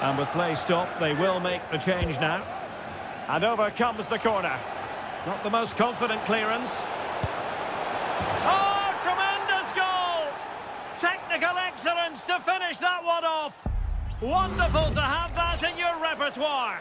And with play stopped, they will make the change now. And over comes the corner. Not the most confident clearance. Oh, tremendous goal! Technical excellence to finish that one off. Wonderful to have that in your repertoire.